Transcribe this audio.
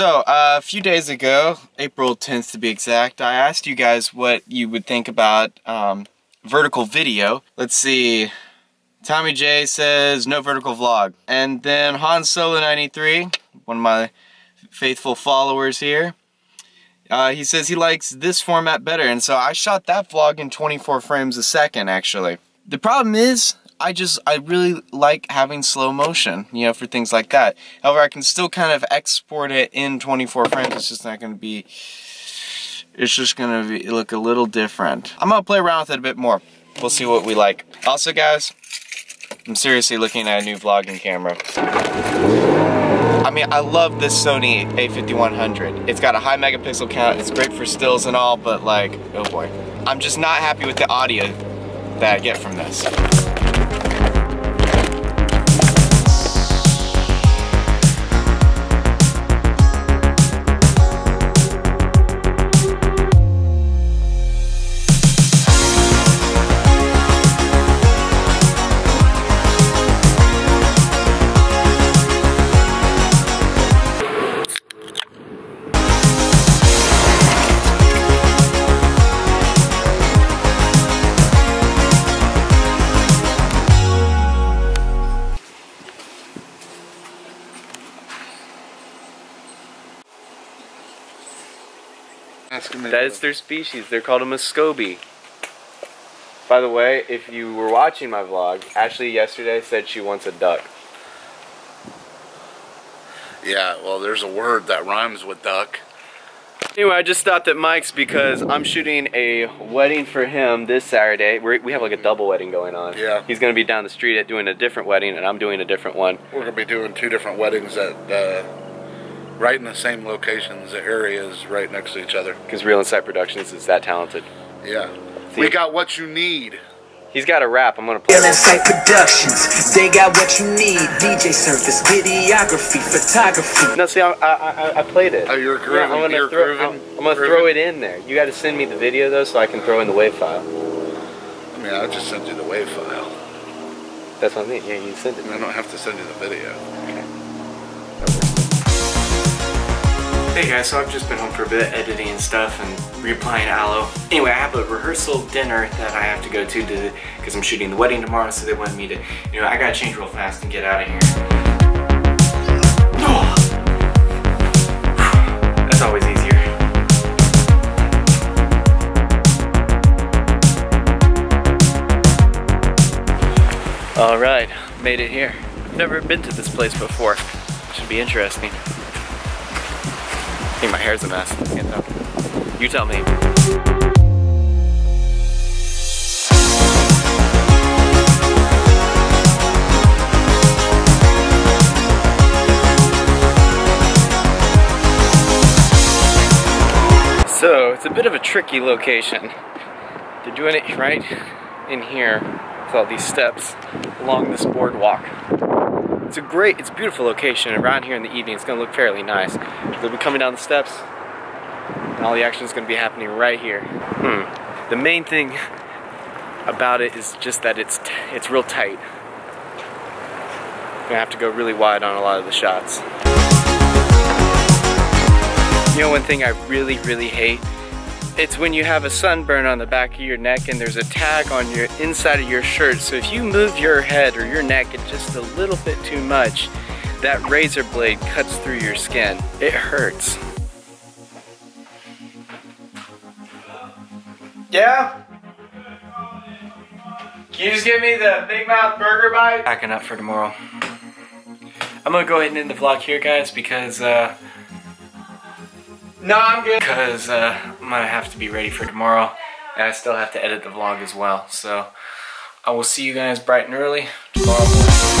So, uh, a few days ago, April 10th to be exact, I asked you guys what you would think about um, vertical video. Let's see. Tommy J says no vertical vlog. And then Han Solo 93, one of my faithful followers here, uh, he says he likes this format better. And so I shot that vlog in 24 frames a second, actually. The problem is, I just, I really like having slow motion, you know, for things like that. However, I can still kind of export it in 24 frames. It's just not going to be, it's just going to look a little different. I'm going to play around with it a bit more. We'll see what we like. Also, guys, I'm seriously looking at a new vlogging camera. I mean, I love this Sony a5100. It's got a high megapixel count, it's great for stills and all, but like, oh boy. I'm just not happy with the audio that I get from this. Thank you. That is their species. They're called a Muscovy. By the way, if you were watching my vlog, Ashley yesterday said she wants a duck. Yeah, well, there's a word that rhymes with duck. Anyway, I just stopped at Mike's because I'm shooting a wedding for him this Saturday. We're, we have like a double wedding going on. Yeah. He's going to be down the street at doing a different wedding, and I'm doing a different one. We're going to be doing two different weddings at uh, right in the same locations, the areas right next to each other. Because Real Insight Productions is that talented. Yeah. See? We got what you need. He's got a rap. I'm gonna play. Real Insight Productions, they got what you need. DJ service, videography, photography. No, see, I, I, I played it. Oh, you're Yeah, grooving. I'm gonna you're throw. grooving. I'm, I'm gonna throw it in there. You got to send me the video though, so I can throw in the WAV file. I mean, I'll just send you the WAV file. That's what I mean. Yeah, you send it. I don't have to send you the video. Hey guys, so I've just been home for a bit editing and stuff and reapplying aloe. Anyway, I have a rehearsal dinner that I have to go to because I'm shooting the wedding tomorrow, so they wanted me to, you know, I gotta change real fast and get out of here. That's always easier. All right, made it here. Never been to this place before. Should be interesting. I think my hair's a mess. You tell me. So, it's a bit of a tricky location. They're doing it right in here with all these steps along this boardwalk. It's a great, it's a beautiful location. Around here in the evening, it's going to look fairly nice. They'll be coming down the steps, and all the action is going to be happening right here. Hmm. The main thing about it is just that it's it's real tight. Gonna have to go really wide on a lot of the shots. You know one thing I really, really hate? It's when you have a sunburn on the back of your neck and there's a tag on your inside of your shirt. So if you move your head or your neck just a little bit too much, that razor blade cuts through your skin. It hurts. Yeah? Can you just give me the Big Mouth Burger Bite? Packing up for tomorrow. I'm gonna go ahead and end the vlog here, guys, because, uh, no, I'm good. Because uh, I'm gonna have to be ready for tomorrow, and I still have to edit the vlog as well. So I will see you guys bright and early tomorrow.